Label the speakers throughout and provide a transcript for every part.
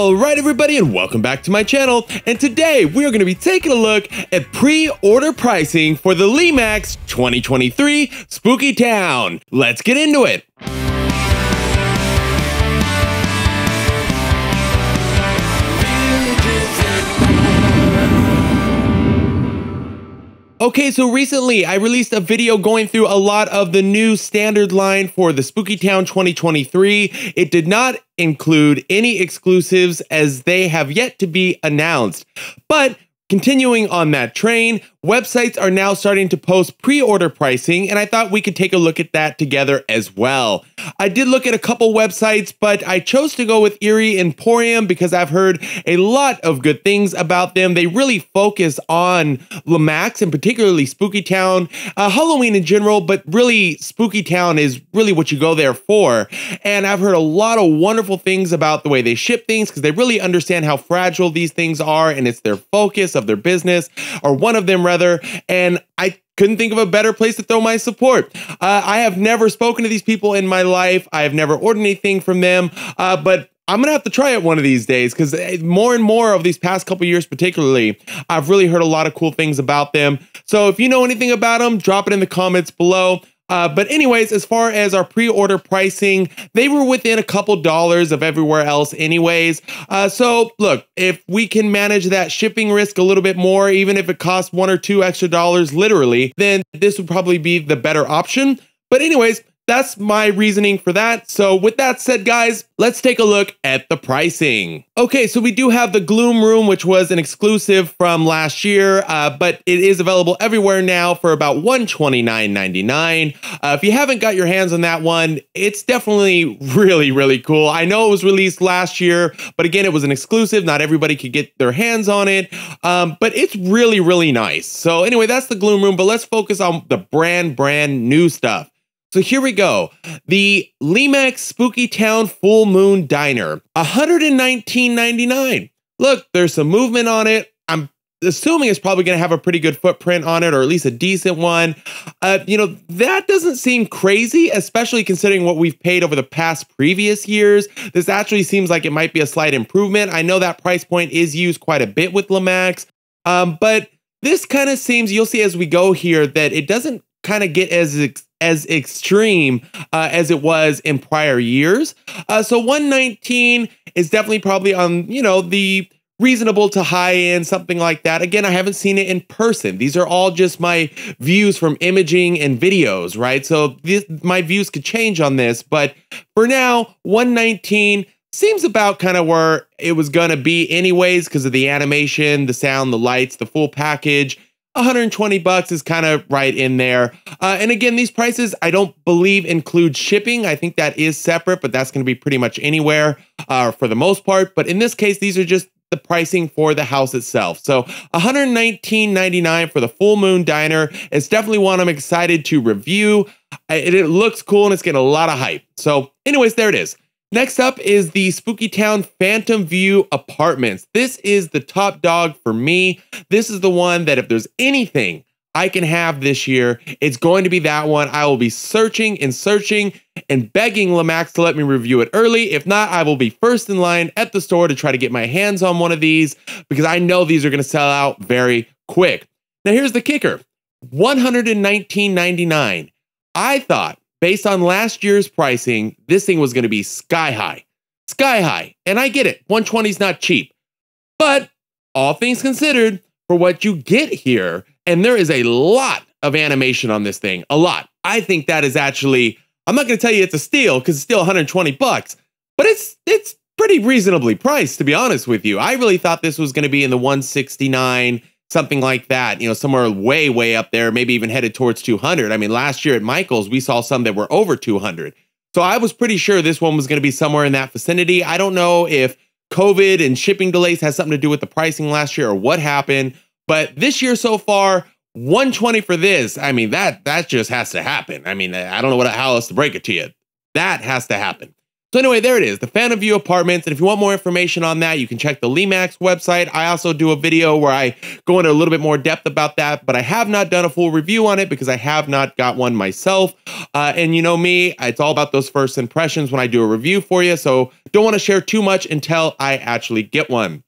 Speaker 1: All right, everybody, and welcome back to my channel. And today we are going to be taking a look at pre-order pricing for the Lemax 2023 Spooky Town. Let's get into it. Okay, so recently I released a video going through a lot of the new standard line for the Spooky Town 2023. It did not include any exclusives as they have yet to be announced. But continuing on that train, websites are now starting to post pre order pricing, and I thought we could take a look at that together as well. I did look at a couple websites, but I chose to go with Eerie Emporium because I've heard a lot of good things about them. They really focus on Lemax and particularly Spooky Town, uh, Halloween in general, but really Spooky Town is really what you go there for. And I've heard a lot of wonderful things about the way they ship things because they really understand how fragile these things are, and it's their focus of their business, or one of them rather. And I couldn't think of a better place to throw my support. Uh, I have never spoken to these people in my life. I have never ordered anything from them, uh, but I'm gonna have to try it one of these days because eh, more and more of these past couple years, particularly, I've really heard a lot of cool things about them. So if you know anything about them, drop it in the comments below. Uh, but anyways, as far as our pre-order pricing, they were within a couple dollars of everywhere else anyways. Uh, so look, if we can manage that shipping risk a little bit more, even if it costs one or two extra dollars literally, then this would probably be the better option. But anyways, that's my reasoning for that. So with that said, guys, let's take a look at the pricing. Okay, so we do have the Gloom Room, which was an exclusive from last year, uh, but it is available everywhere now for about $129.99. Uh, if you haven't got your hands on that one, it's definitely really, really cool. I know it was released last year, but again, it was an exclusive. Not everybody could get their hands on it, um, but it's really, really nice. So anyway, that's the Gloom Room, but let's focus on the brand, brand new stuff. So here we go. The Lemax Spooky Town Full Moon Diner, $119.99. Look, there's some movement on it. I'm assuming it's probably going to have a pretty good footprint on it, or at least a decent one. Uh, you know, that doesn't seem crazy, especially considering what we've paid over the past previous years. This actually seems like it might be a slight improvement. I know that price point is used quite a bit with Lemax, um, but this kind of seems, you'll see as we go here, that it doesn't kind of get as as extreme uh, as it was in prior years. Uh, so 119 is definitely probably on, you know, the reasonable to high end, something like that. Again, I haven't seen it in person. These are all just my views from imaging and videos, right? So this, my views could change on this, but for now, 119 seems about kind of where it was going to be anyways because of the animation, the sound, the lights, the full package. 120 bucks is kind of right in there. Uh, and again, these prices I don't believe include shipping. I think that is separate, but that's going to be pretty much anywhere uh, for the most part. But in this case, these are just the pricing for the house itself. So 119.99 for the Full Moon Diner. It's definitely one I'm excited to review. It, it looks cool and it's getting a lot of hype. So anyways, there it is. Next up is the Spooky Town Phantom View Apartments. This is the top dog for me. This is the one that if there's anything I can have this year, it's going to be that one. I will be searching and searching and begging Lemax to let me review it early. If not, I will be first in line at the store to try to get my hands on one of these because I know these are going to sell out very quick. Now, here's the kicker $119.99. I thought based on last year's pricing, this thing was going to be sky high. Sky high. And I get it, 120 is not cheap. But all things considered, for what you get here, and there is a lot of animation on this thing, a lot. I think that is actually, I'm not going to tell you it's a steal because it's still 120 bucks, but it's it's pretty reasonably priced to be honest with you. I really thought this was going to be in the 169 something like that, you know, somewhere way, way up there, maybe even headed towards 200. I mean, last year at Michael's, we saw some that were over 200. So I was pretty sure this one was going to be somewhere in that vicinity. I don't know if COVID and shipping delays has something to do with the pricing last year or what happened, but this year so far, 120 for this. I mean, that that just has to happen. I mean, I don't know what how else to break it to you. That has to happen. So anyway, there it is, the Phantom View Apartments. And if you want more information on that, you can check the Lemax website. I also do a video where I go into a little bit more depth about that, but I have not done a full review on it because I have not got one myself. Uh, and you know me, it's all about those first impressions when I do a review for you. So don't want to share too much until I actually get one.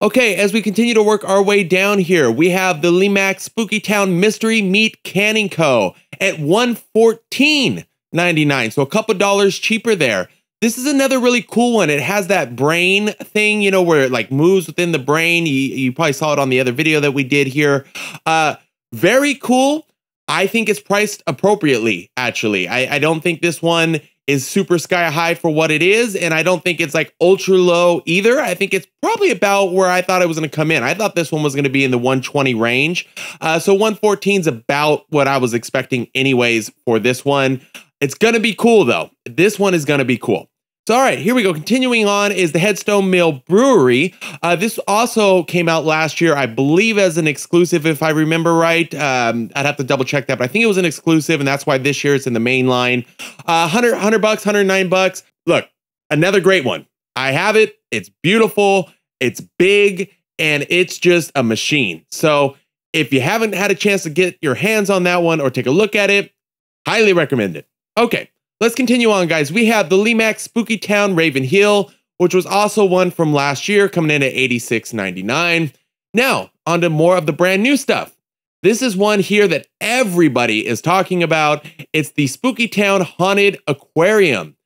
Speaker 1: Okay, as we continue to work our way down here, we have the Lemax Spooky Town Mystery Meat Canning Co. at $114.99, so a couple dollars cheaper there. This is another really cool one. It has that brain thing, you know, where it like moves within the brain. You, you probably saw it on the other video that we did here. Uh, very cool. I think it's priced appropriately, actually. I, I don't think this one is super sky high for what it is. And I don't think it's like ultra low either. I think it's probably about where I thought it was going to come in. I thought this one was going to be in the 120 range. Uh, so 114 is about what I was expecting, anyways, for this one. It's going to be cool, though. This one is going to be cool. So, all right, here we go. Continuing on is the Headstone Mill Brewery. Uh, this also came out last year, I believe, as an exclusive, if I remember right. Um, I'd have to double check that, but I think it was an exclusive, and that's why this year it's in the main line. Uh, 100, 100 bucks, 109 bucks. Look, another great one. I have it. It's beautiful. It's big, and it's just a machine. So, if you haven't had a chance to get your hands on that one or take a look at it, highly recommend it. Okay, let's continue on, guys. We have the Lemax Spooky Town Raven Hill, which was also one from last year, coming in at $86.99. Now, on to more of the brand new stuff. This is one here that everybody is talking about. It's the Spooky Town Haunted Aquarium.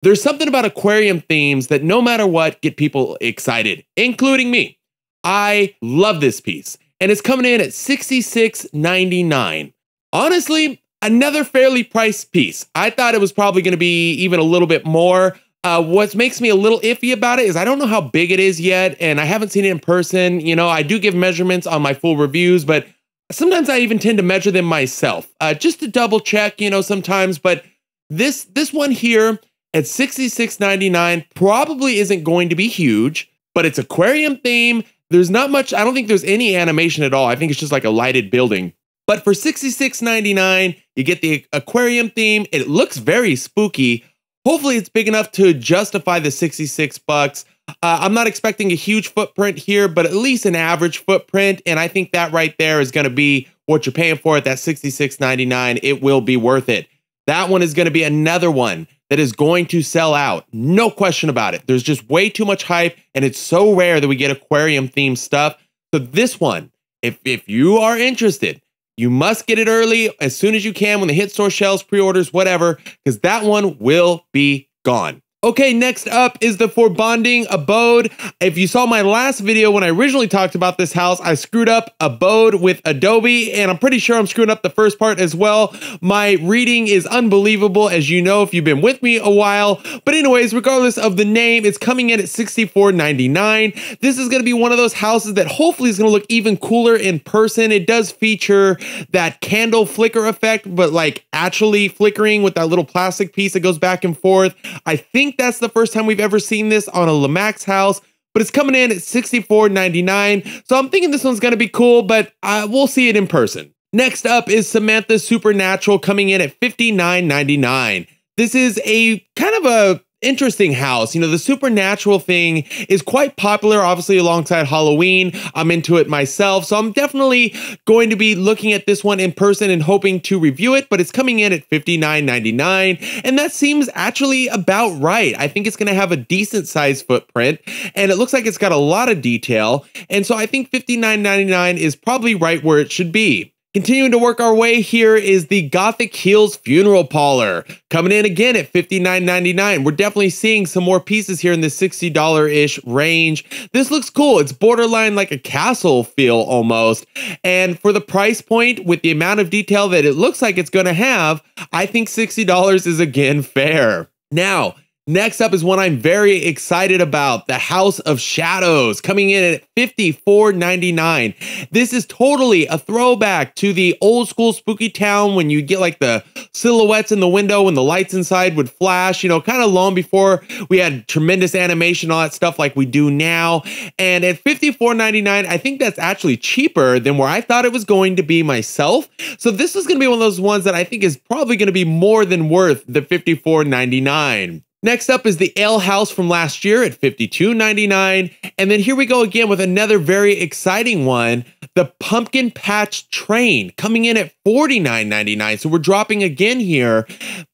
Speaker 1: There's something about aquarium themes that no matter what get people excited, including me. I love this piece, and it's coming in at $66.99. Honestly, Another fairly priced piece. I thought it was probably going to be even a little bit more. Uh, what makes me a little iffy about it is I don't know how big it is yet, and I haven't seen it in person. You know, I do give measurements on my full reviews, but sometimes I even tend to measure them myself uh, just to double check. You know, sometimes. But this this one here at sixty six ninety nine probably isn't going to be huge, but it's aquarium theme. There's not much. I don't think there's any animation at all. I think it's just like a lighted building. But for $66.99, you get the aquarium theme. It looks very spooky. Hopefully, it's big enough to justify the 66 bucks. Uh, I'm not expecting a huge footprint here, but at least an average footprint. And I think that right there is going to be what you're paying for at that $66.99. It will be worth it. That one is going to be another one that is going to sell out. No question about it. There's just way too much hype, and it's so rare that we get aquarium themed stuff. So, this one, if, if you are interested, you must get it early as soon as you can when the hit store shelves, pre orders, whatever, because that one will be gone. Okay, next up is the For Bonding Abode. If you saw my last video when I originally talked about this house, I screwed up Abode with Adobe, and I'm pretty sure I'm screwing up the first part as well. My reading is unbelievable, as you know if you've been with me a while. But anyways, regardless of the name, it's coming in at $64.99. This is going to be one of those houses that hopefully is going to look even cooler in person. It does feature that candle flicker effect, but like actually flickering with that little plastic piece that goes back and forth. I think think that's the first time we've ever seen this on a Lemax house, but it's coming in at $64.99. So I'm thinking this one's going to be cool, but uh, we'll see it in person. Next up is Samantha Supernatural coming in at $59.99. This is a kind of a interesting house. You know, the supernatural thing is quite popular, obviously, alongside Halloween. I'm into it myself. So I'm definitely going to be looking at this one in person and hoping to review it, but it's coming in at $59.99. And that seems actually about right. I think it's going to have a decent size footprint and it looks like it's got a lot of detail. And so I think $59.99 is probably right where it should be. Continuing to work our way here is the Gothic Heels Funeral Parlor, coming in again at $59.99. We're definitely seeing some more pieces here in the $60-ish range. This looks cool. It's borderline like a castle feel almost. And for the price point, with the amount of detail that it looks like it's going to have, I think $60 is again fair. Now, Next up is one I'm very excited about The House of Shadows, coming in at $54.99. This is totally a throwback to the old school spooky town when you get like the silhouettes in the window and the lights inside would flash, you know, kind of long before we had tremendous animation, all that stuff like we do now. And at $54.99, I think that's actually cheaper than where I thought it was going to be myself. So this is going to be one of those ones that I think is probably going to be more than worth the $54.99. Next up is the Ale House from last year at $52.99. And then here we go again with another very exciting one the Pumpkin Patch Train coming in at $49.99. So we're dropping again here.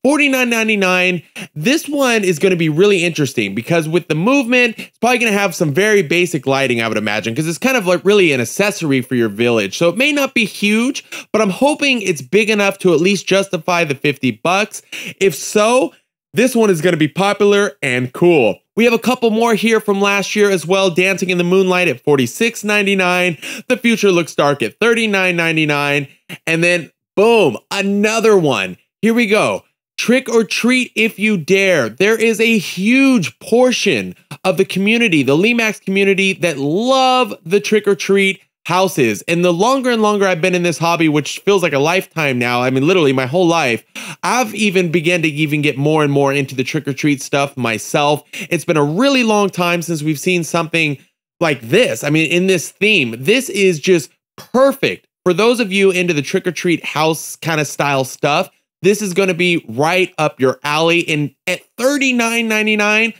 Speaker 1: $49.99. This one is going to be really interesting because with the movement, it's probably going to have some very basic lighting, I would imagine, because it's kind of like really an accessory for your village. So it may not be huge, but I'm hoping it's big enough to at least justify the 50 bucks. If so, this one is going to be popular and cool. We have a couple more here from last year as well. Dancing in the Moonlight at $46.99. The Future Looks Dark at $39.99. And then, boom, another one. Here we go. Trick or treat if you dare. There is a huge portion of the community, the Lemax community, that love the trick or treat houses. And the longer and longer I've been in this hobby, which feels like a lifetime now, I mean, literally my whole life, I've even began to even get more and more into the trick or treat stuff myself. It's been a really long time since we've seen something like this. I mean, in this theme, this is just perfect for those of you into the trick or treat house kind of style stuff. This is going to be right up your alley. And at $39.99,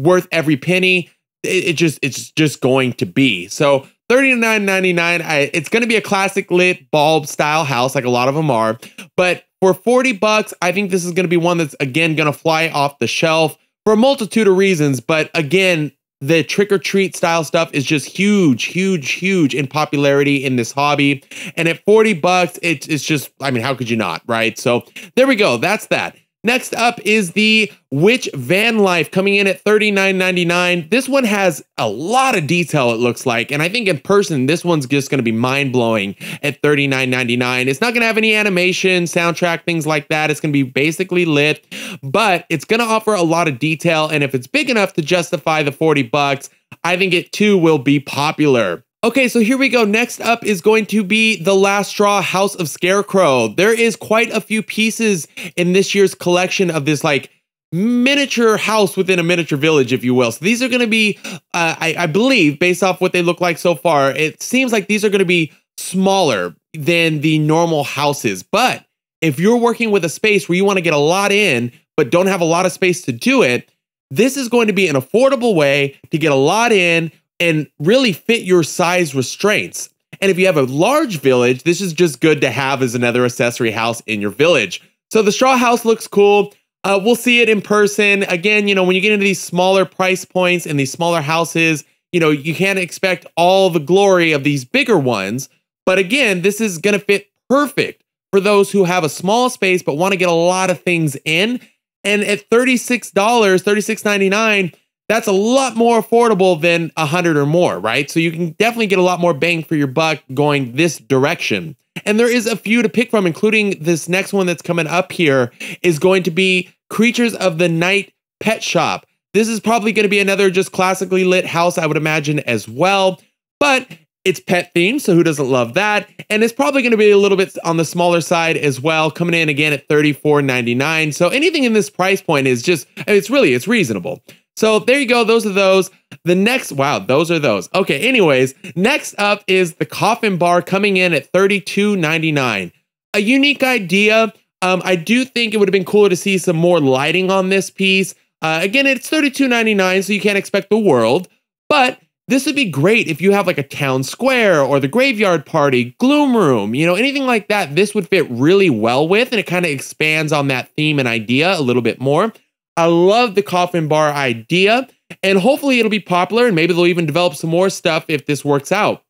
Speaker 1: worth every penny. It, it just it's just going to be. So $39.99. It's going to be a classic lit bulb style house, like a lot of them are. But for 40 bucks, I think this is going to be one that's again going to fly off the shelf for a multitude of reasons. But again, the trick or treat style stuff is just huge, huge, huge in popularity in this hobby. And at 40 bucks, it's, it's just, I mean, how could you not, right? So there we go. That's that. Next up is the Witch Van Life coming in at $39.99. This one has a lot of detail, it looks like. And I think in person, this one's just going to be mind blowing at $39.99. It's not going to have any animation, soundtrack, things like that. It's going to be basically lit, but it's going to offer a lot of detail. And if it's big enough to justify the 40 bucks, I think it too will be popular. Okay, so here we go. Next up is going to be The Last Straw House of Scarecrow. There is quite a few pieces in this year's collection of this like miniature house within a miniature village, if you will. So these are going to be, uh, I, I believe, based off what they look like so far, it seems like these are going to be smaller than the normal houses. But if you're working with a space where you want to get a lot in, but don't have a lot of space to do it, this is going to be an affordable way to get a lot in and really fit your size restraints. And if you have a large village, this is just good to have as another accessory house in your village. So the straw house looks cool. Uh, we'll see it in person. Again, you know, when you get into these smaller price points and these smaller houses, you know, you can't expect all the glory of these bigger ones. But again, this is going to fit perfect for those who have a small space but want to get a lot of things in. And at $36, $36.99, that's a lot more affordable than a hundred or more, right? So you can definitely get a lot more bang for your buck going this direction. And there is a few to pick from, including this next one that's coming up here is going to be Creatures of the Night Pet Shop. This is probably going to be another just classically lit house, I would imagine, as well. But it's pet themed, so who doesn't love that? And it's probably going to be a little bit on the smaller side as well, coming in again at $34.99. So anything in this price point is just, it's really, it's reasonable. So there you go. Those are those. The next, wow, those are those. Okay, anyways, next up is the Coffin Bar coming in at $32.99. A unique idea. Um, I do think it would have been cooler to see some more lighting on this piece. Uh, again, it's $32.99, so you can't expect the world, but this would be great if you have like a town square or the graveyard party, gloom room, you know, anything like that. This would fit really well with, and it kind of expands on that theme and idea a little bit more. I love the coffin bar idea, and hopefully it'll be popular, and maybe they'll even develop some more stuff if this works out.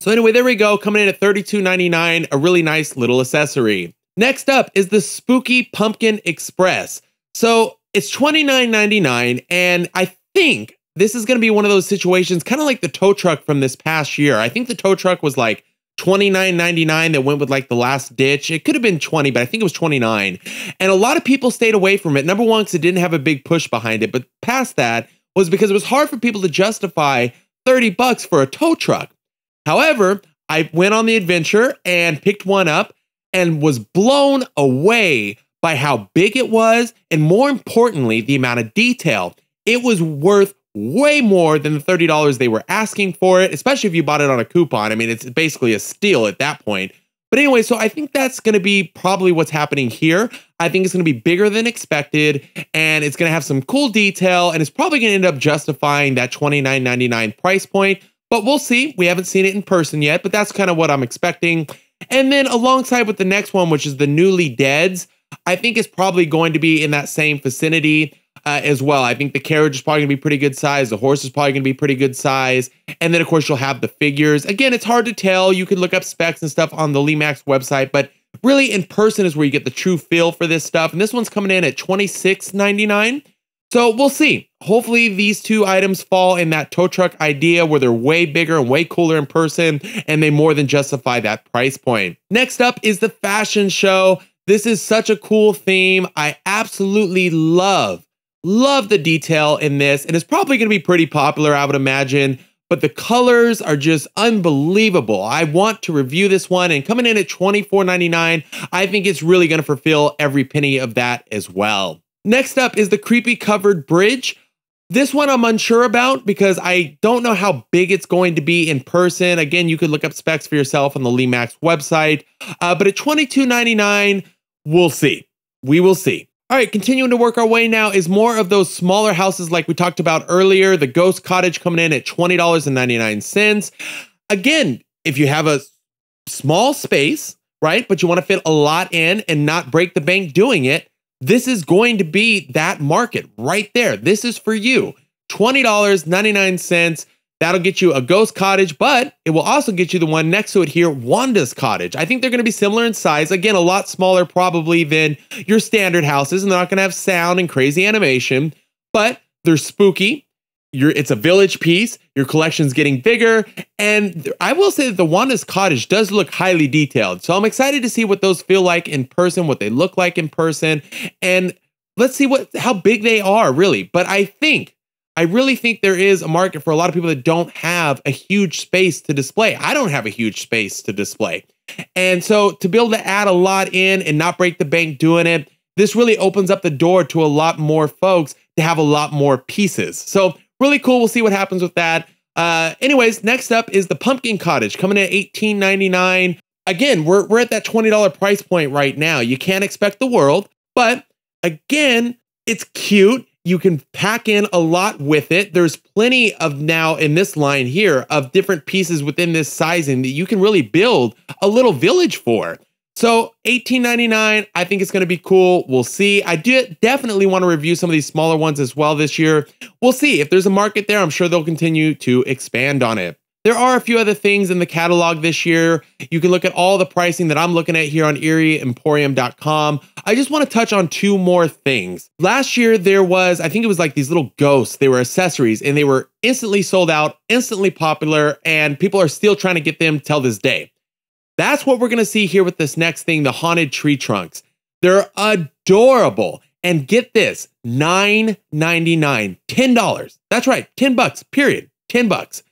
Speaker 1: So anyway, there we go, coming in at $32.99, a really nice little accessory. Next up is the Spooky Pumpkin Express. So it's $29.99, and I think this is going to be one of those situations, kind of like the tow truck from this past year. I think the tow truck was like $29.99 that went with like the last ditch. It could have been 20, but I think it was 29. And a lot of people stayed away from it. Number one, because it didn't have a big push behind it. But past that was because it was hard for people to justify 30 bucks for a tow truck. However, I went on the adventure and picked one up and was blown away by how big it was. And more importantly, the amount of detail. It was worth way more than the $30 they were asking for it, especially if you bought it on a coupon. I mean, it's basically a steal at that point. But anyway, so I think that's going to be probably what's happening here. I think it's going to be bigger than expected and it's going to have some cool detail and it's probably going to end up justifying that $29.99 price point. But we'll see. We haven't seen it in person yet, but that's kind of what I'm expecting. And then alongside with the next one, which is the Newly Deads, I think it's probably going to be in that same vicinity uh, as well. I think the carriage is probably going to be pretty good size. The horse is probably going to be pretty good size. And then, of course, you'll have the figures. Again, it's hard to tell. You can look up specs and stuff on the Lemax website, but really in person is where you get the true feel for this stuff. And this one's coming in at $26.99. So we'll see. Hopefully, these two items fall in that tow truck idea where they're way bigger and way cooler in person, and they more than justify that price point. Next up is the fashion show. This is such a cool theme. I absolutely love Love the detail in this, and it's probably going to be pretty popular, I would imagine. But the colors are just unbelievable. I want to review this one, and coming in at $24.99, I think it's really going to fulfill every penny of that as well. Next up is the Creepy Covered Bridge. This one I'm unsure about because I don't know how big it's going to be in person. Again, you could look up specs for yourself on the Lemax website. Uh, but at $22.99, we'll see. We will see. All right, continuing to work our way now is more of those smaller houses like we talked about earlier. The Ghost Cottage coming in at $20.99. Again, if you have a small space, right, but you want to fit a lot in and not break the bank doing it, this is going to be that market right there. This is for you. $20.99. That'll get you a ghost cottage, but it will also get you the one next to it here, Wanda's cottage. I think they're going to be similar in size. Again, a lot smaller probably than your standard houses, and they're not going to have sound and crazy animation, but they're spooky. You're, it's a village piece. Your collection's getting bigger. And I will say that the Wanda's cottage does look highly detailed. So I'm excited to see what those feel like in person, what they look like in person. And let's see what how big they are, really. But I think I really think there is a market for a lot of people that don't have a huge space to display. I don't have a huge space to display. And so to be able to add a lot in and not break the bank doing it, this really opens up the door to a lot more folks to have a lot more pieces. So really cool. We'll see what happens with that. Uh, anyways, next up is the Pumpkin Cottage coming in at $18.99. Again, we're, we're at that $20 price point right now. You can't expect the world, but again, it's cute you can pack in a lot with it. There's plenty of now in this line here of different pieces within this sizing that you can really build a little village for. So 18.99, I think it's going to be cool. We'll see. I do definitely want to review some of these smaller ones as well this year. We'll see if there's a market there. I'm sure they'll continue to expand on it. There are a few other things in the catalog this year. You can look at all the pricing that I'm looking at here on eerieemporium.com. I just want to touch on two more things. Last year, there was, I think it was like these little ghosts. They were accessories and they were instantly sold out, instantly popular, and people are still trying to get them till this day. That's what we're going to see here with this next thing the haunted tree trunks. They're adorable. And get this $9.99, $10. That's right, 10 bucks, period. 10 bucks.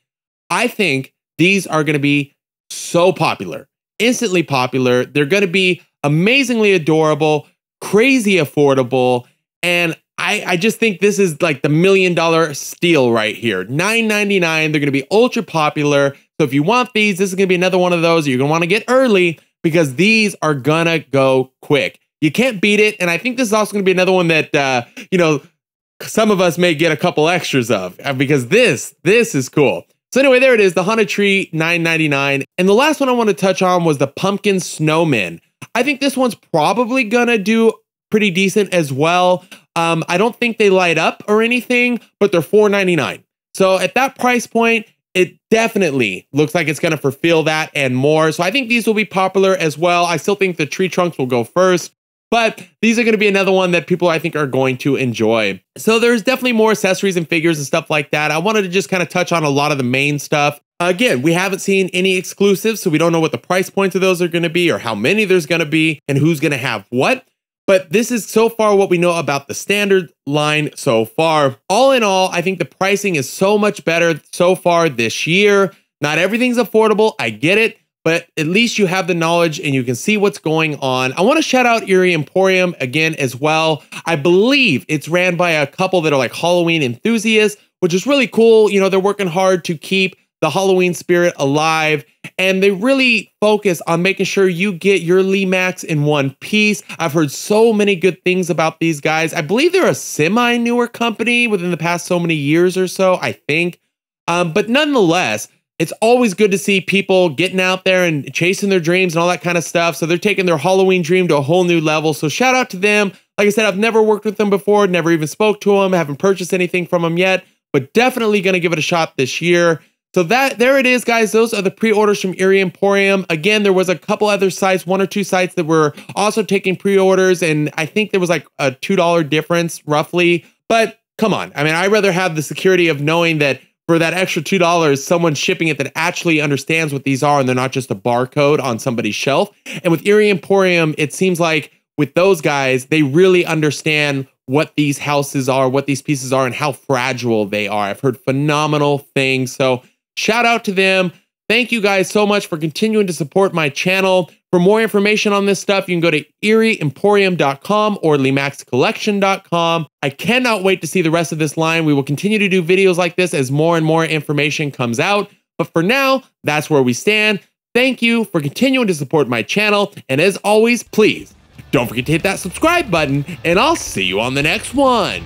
Speaker 1: I think these are going to be so popular, instantly popular. They're going to be amazingly adorable, crazy affordable, and I, I just think this is like the million dollar steal right here. $9.99. They're going to be ultra popular. So if you want these, this is going to be another one of those you're going to want to get early because these are going to go quick. You can't beat it. And I think this is also going to be another one that, uh, you know, some of us may get a couple extras of uh, because this, this is cool. So anyway, there it is, the Haunted Tree 9.99. And the last one I want to touch on was the Pumpkin Snowman. I think this one's probably gonna do pretty decent as well. Um, I don't think they light up or anything, but they're 4.99. So at that price point, it definitely looks like it's going to fulfill that and more. So I think these will be popular as well. I still think the tree trunks will go first. But these are going to be another one that people I think are going to enjoy. So there's definitely more accessories and figures and stuff like that. I wanted to just kind of touch on a lot of the main stuff. Again, we haven't seen any exclusives, so we don't know what the price points of those are going to be or how many there's going to be and who's going to have what. But this is so far what we know about the standard line so far. All in all, I think the pricing is so much better so far this year. Not everything's affordable. I get it but at least you have the knowledge and you can see what's going on. I want to shout out Eerie Emporium again as well. I believe it's ran by a couple that are like Halloween enthusiasts, which is really cool. You know, they're working hard to keep the Halloween spirit alive. And they really focus on making sure you get your Lemax in one piece. I've heard so many good things about these guys. I believe they're a semi newer company within the past so many years or so, I think. Um, but nonetheless, it's always good to see people getting out there and chasing their dreams and all that kind of stuff. So they're taking their Halloween dream to a whole new level. So shout out to them. Like I said, I've never worked with them before, never even spoke to them, haven't purchased anything from them yet, but definitely going to give it a shot this year. So that there it is, guys. Those are the pre-orders from Eerie Emporium. Again, there was a couple other sites, one or two sites that were also taking pre-orders, and I think there was like a two dollar difference roughly. But come on, I mean, I'd rather have the security of knowing that for that extra two dollars, someone shipping it that actually understands what these are, and they're not just a barcode on somebody's shelf. And with Eerie Emporium, it seems like with those guys, they really understand what these houses are, what these pieces are, and how fragile they are. I've heard phenomenal things. So Shout out to them. Thank you guys so much for continuing to support my channel. For more information on this stuff, you can go to eerieemporium.com or lemaxcollection.com. I cannot wait to see the rest of this line. We will continue to do videos like this as more and more information comes out. But for now, that's where we stand. Thank you for continuing to support my channel. And as always, please don't forget to hit that subscribe button, and I'll see you on the next one.